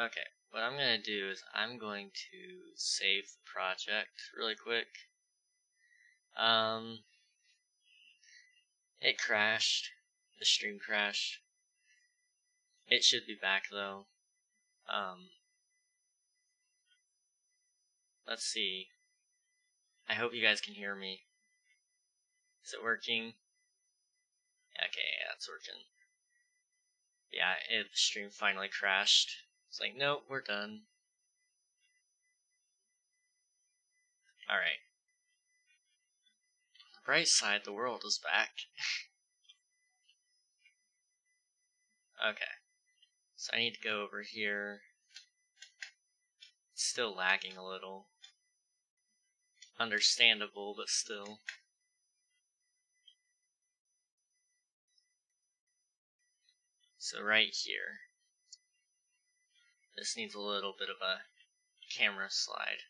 Okay, what I'm going to do is I'm going to save the project really quick. Um, it crashed. The stream crashed. It should be back though. Um, let's see. I hope you guys can hear me. Is it working? Okay, yeah, it's working. Yeah, it, the stream finally crashed. It's like, nope, we're done. Alright. Bright side, the world is back. okay. So I need to go over here. Still lagging a little. Understandable, but still. So right here, this needs a little bit of a camera slide.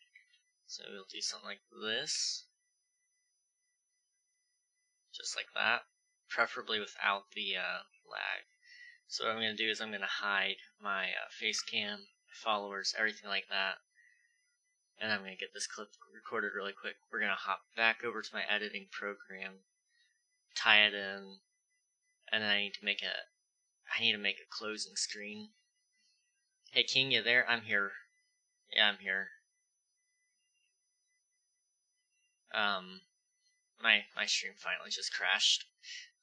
So we'll do something like this. Just like that. Preferably without the uh, lag. So what I'm going to do is I'm going to hide my uh, face cam, followers, everything like that. And I'm going to get this clip recorded really quick. We're going to hop back over to my editing program, tie it in, and then I need to make a I need to make a closing screen. Hey King, you there? I'm here. Yeah, I'm here. Um, my my stream finally just crashed.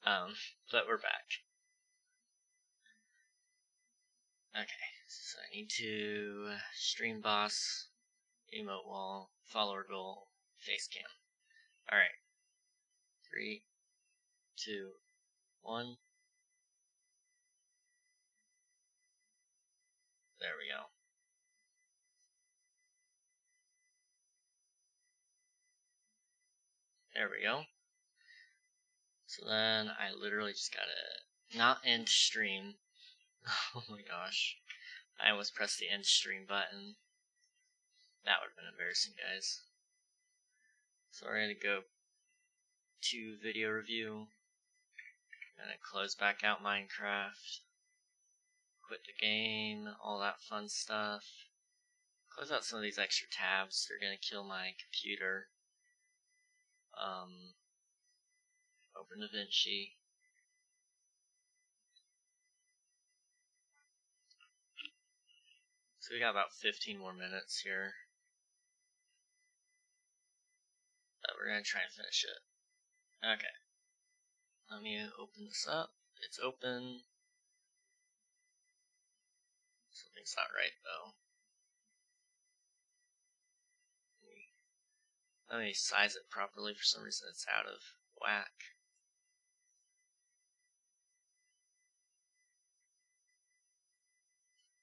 Um, but we're back. Okay, so I need to stream boss, emote wall, follower goal, face cam. Alright. Three, two, one. There we go. There we go. So then I literally just gotta not end stream. oh my gosh. I almost pressed the end stream button. That would have been embarrassing, guys. So we're gonna go to video review. Gonna close back out Minecraft quit the game, all that fun stuff. Close out some of these extra tabs, they're gonna kill my computer. Um, open DaVinci. So we got about 15 more minutes here. But we're gonna try and finish it. Okay. Let me open this up. It's open. Something's not right, though. Let me size it properly. For some reason, it's out of whack.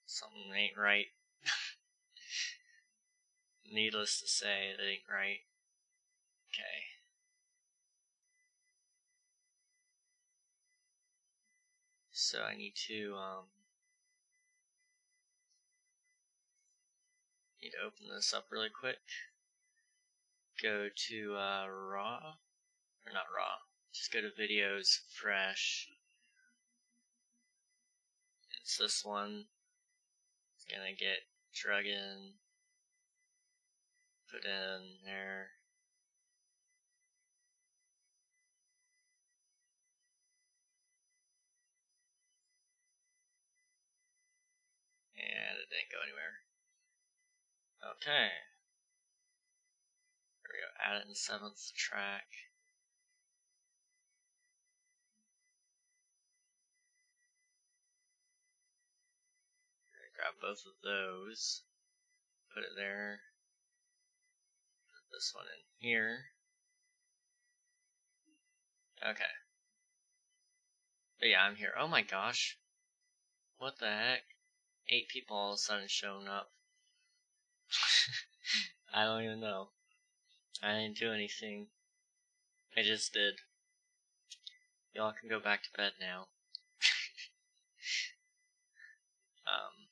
Something ain't right. Needless to say, it ain't right. Okay. So I need to, um, open this up really quick. Go to uh, RAW, or not RAW, just go to videos, fresh. It's this one. It's gonna get drug in, put in there. And it didn't go anywhere. Okay. There we go. Add it in seventh track. Grab both of those. Put it there. Put this one in here. Okay. But yeah, I'm here. Oh my gosh. What the heck? Eight people all of a sudden showing up. I don't even know. I didn't do anything. I just did. Y'all can go back to bed now. um.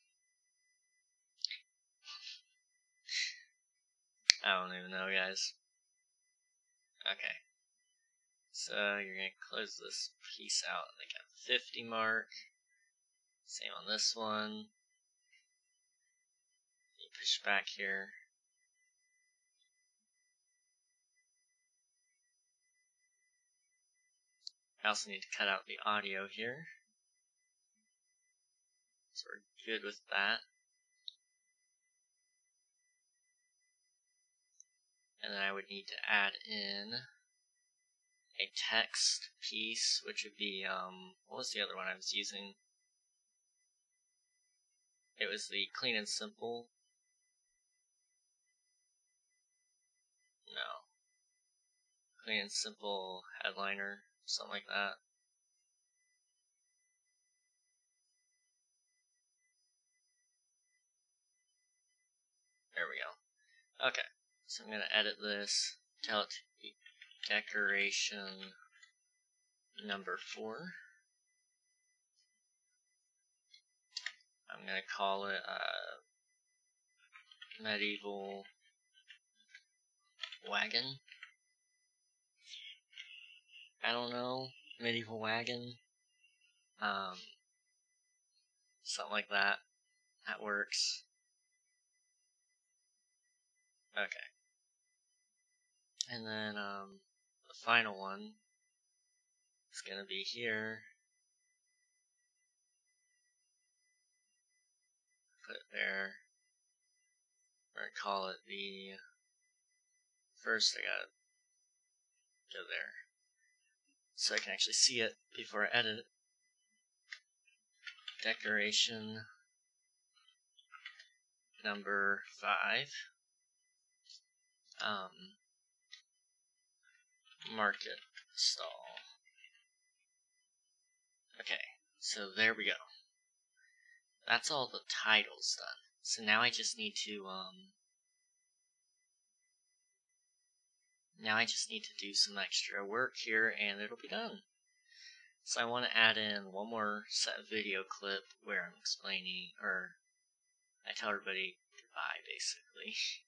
I don't even know, guys. Okay. So you're gonna close this piece out like at 50 mark. Same on this one. Push back here. I also need to cut out the audio here. So we're good with that. And then I would need to add in a text piece, which would be, um, what was the other one I was using? It was the clean and simple. And simple headliner, something like that. There we go. Okay, so I'm going to edit this, tell it to be decoration number four. I'm going to call it uh, medieval wagon. I don't know, medieval wagon. Um, something like that. That works. Okay. And then, um, the final one is going to be here. Put it there. We're to call it the, first I gotta go there. So I can actually see it before I edit it. Decoration number five. Um, market stall. Okay, so there we go. That's all the titles done. So now I just need to, um, now I just need to do some extra work here and it'll be done. So I want to add in one more set of video clip where I'm explaining, or I tell everybody goodbye basically.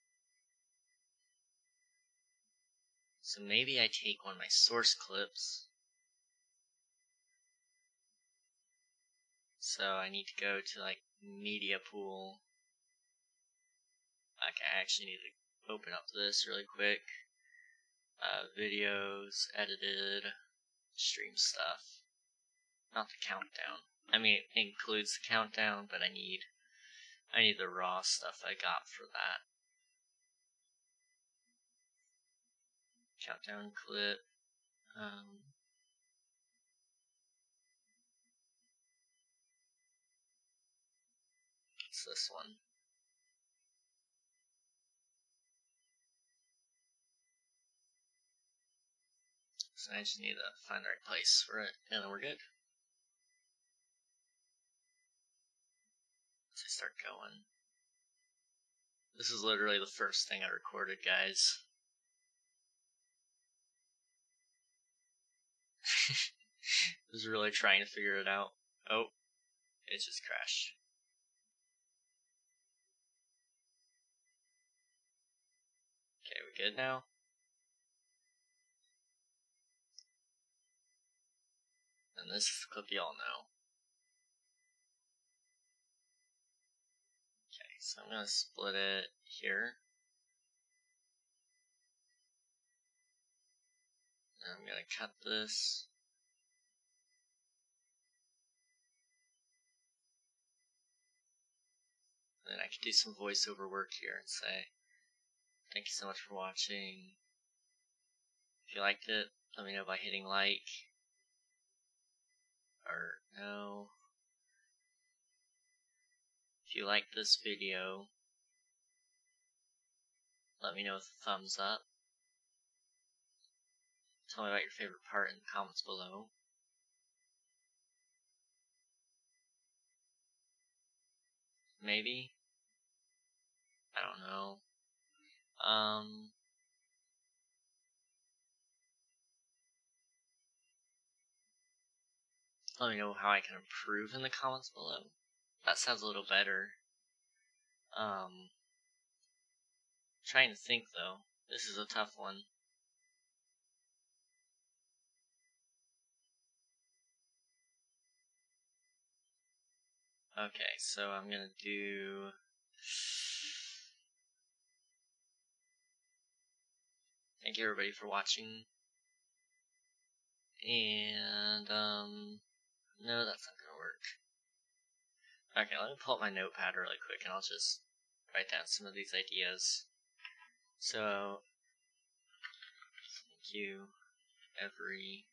So maybe I take one of my source clips. So I need to go to like media pool. Okay, I actually need to open up this really quick. Uh, videos, edited, stream stuff. Not the countdown. I mean, it includes the countdown, but I need, I need the raw stuff I got for that. countdown clip. Um, it's this one. I just need to find the right place for it, and then we're good. Let's start going. This is literally the first thing I recorded, guys. I was really trying to figure it out. Oh, it just crashed. Okay, we good now? And the clip y'all know. Okay, so I'm gonna split it here. I'm gonna cut this. And then I can do some voiceover work here and say, thank you so much for watching. If you liked it, let me know by hitting like. Or no. If you like this video, let me know with a thumbs up. Tell me about your favorite part in the comments below. Maybe. I don't know. Um. let me know how I can improve in the comments below. That sounds a little better. Um, trying to think though. This is a tough one. Okay, so I'm gonna do. Thank you everybody for watching. And, um no, that's not gonna work. Okay, let me pull up my notepad really quick and I'll just write down some of these ideas. So, thank you everybody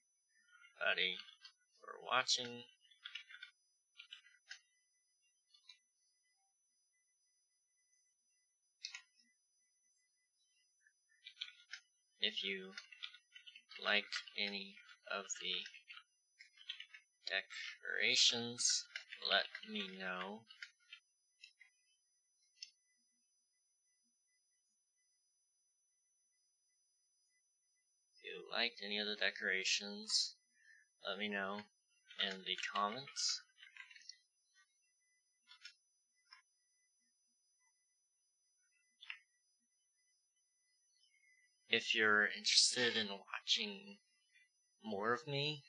for watching. If you liked any of the decorations, let me know. If you liked any of the decorations, let me know in the comments. If you're interested in watching more of me,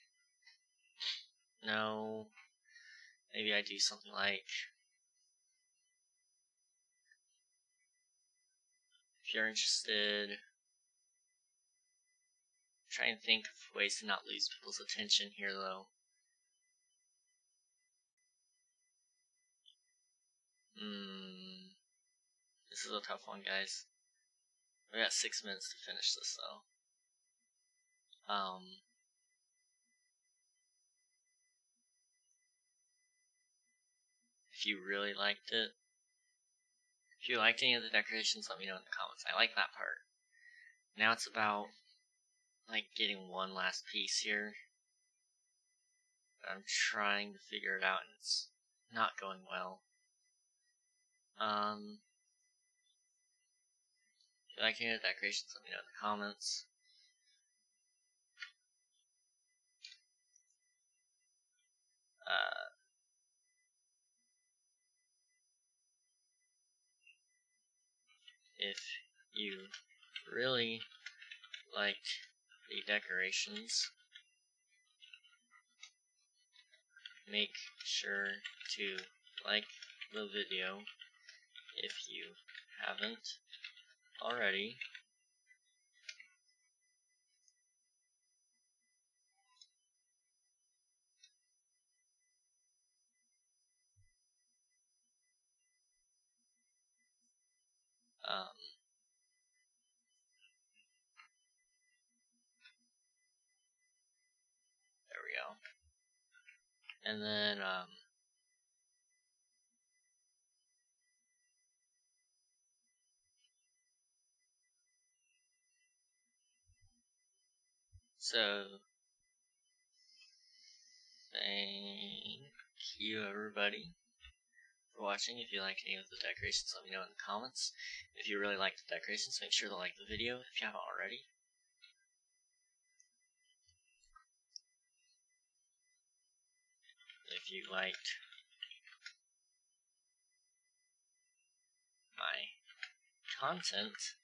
no, maybe I do something like if you're interested try and think of ways to not lose people's attention here though Hmm. This is a tough one, guys. We got six minutes to finish this, though. Um. If you really liked it, if you liked any of the decorations, let me know in the comments. I like that part. Now it's about, like, getting one last piece here. I'm trying to figure it out, and it's not going well. Um, if you like any of the decorations, let me know in the comments. Uh, if you really liked the decorations, make sure to like the video if you haven't already. Um, there we go. And then, um, So, thank you everybody for watching. If you like any of the decorations, let me know in the comments. If you really like the decorations, make sure to like the video if you haven't already. If you liked my content,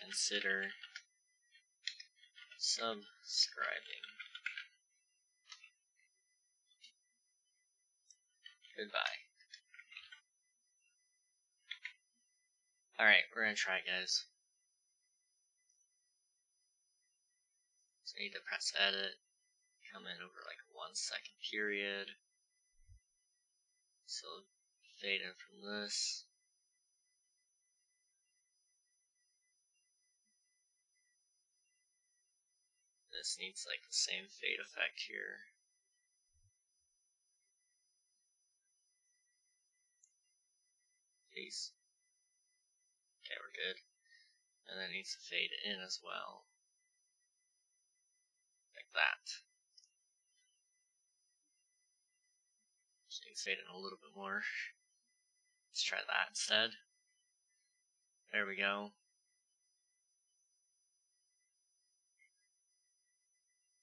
consider subscribing. Goodbye. Alright, we're gonna try, guys. So I need to press edit, come in over like one second period. So fade in from this. This needs like the same fade effect here. Peace. Good. And that needs to fade in as well. Like that. Just to fade in a little bit more. Let's try that instead. There we go.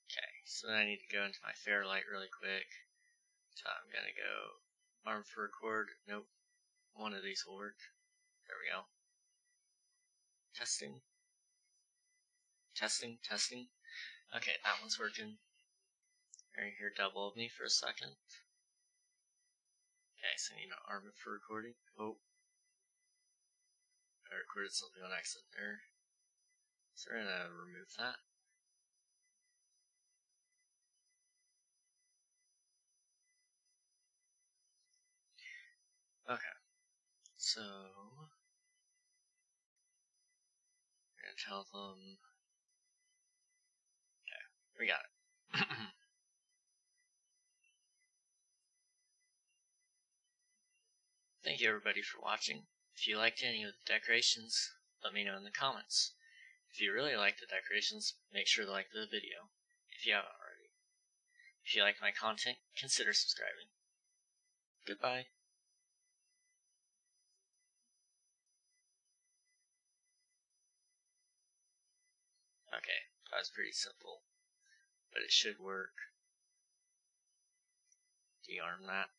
Okay, so then I need to go into my Fairlight really quick. So I'm gonna go arm for a record. Nope. One of these will work. There we go. Testing. Testing, testing. Okay, that one's working. Right here, double of me for a second. Okay, so I need to arm for recording. Oh. I recorded something on accident there. So we're gonna remove that. Okay, so tell them. Okay, we got it. Thank you everybody for watching. If you liked any of the decorations, let me know in the comments. If you really like the decorations, make sure to like the video, if you haven't already. If you like my content, consider subscribing. Goodbye. That was pretty simple, but it should work. Dearm that.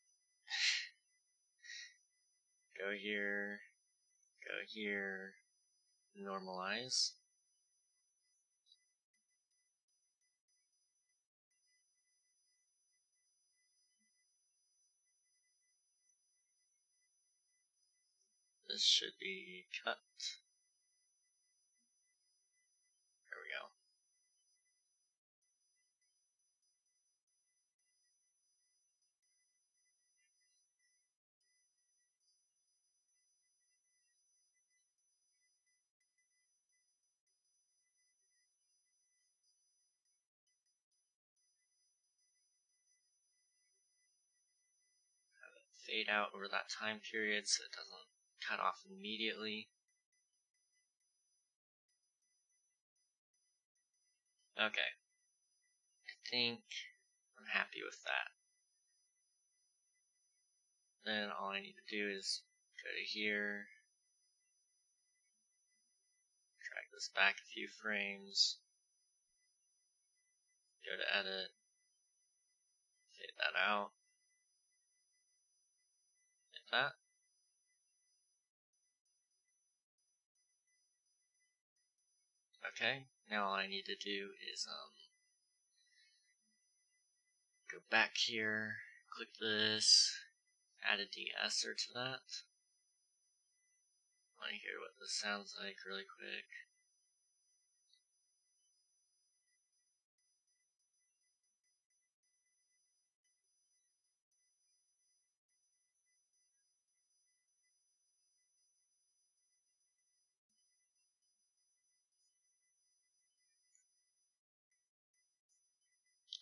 go here, go here, normalize. This should be cut. Fade out over that time period so it doesn't cut off immediately. Okay. I think I'm happy with that. Then all I need to do is go to here, drag this back a few frames, go to edit, fade that out, that. Okay, now all I need to do is um, go back here, click this, add a de-esser to that. I want to hear what this sounds like really quick.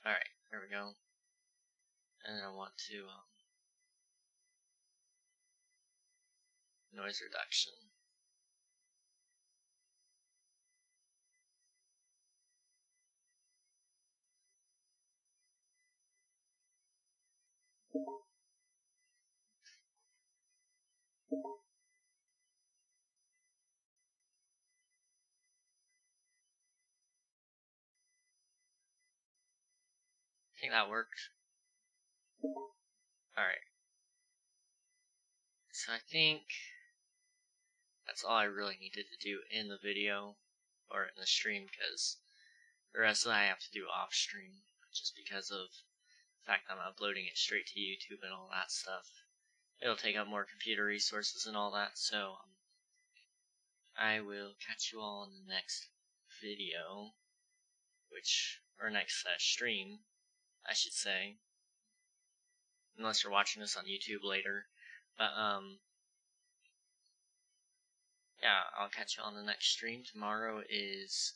Alright, there we go. And then I want to um, noise reduction. Think that works. Alright. So I think that's all I really needed to do in the video or in the stream because the rest of that I have to do off stream just because of the fact I'm uploading it straight to YouTube and all that stuff. It'll take up more computer resources and all that, so um, I will catch you all in the next video, which, or next uh, stream, I should say. Unless you're watching this on YouTube later. But, um, yeah, I'll catch you on the next stream. Tomorrow is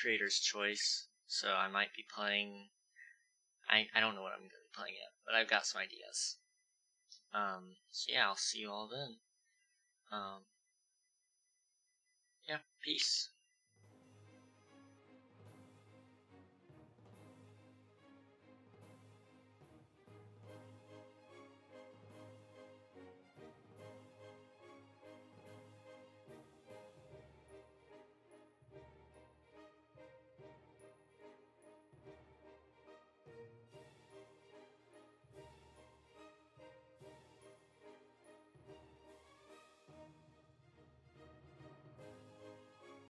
Creator's Choice, so I might be playing. I, I don't know what I'm going to be playing yet, but I've got some ideas. Um, so yeah, I'll see you all then. Um, yeah, peace.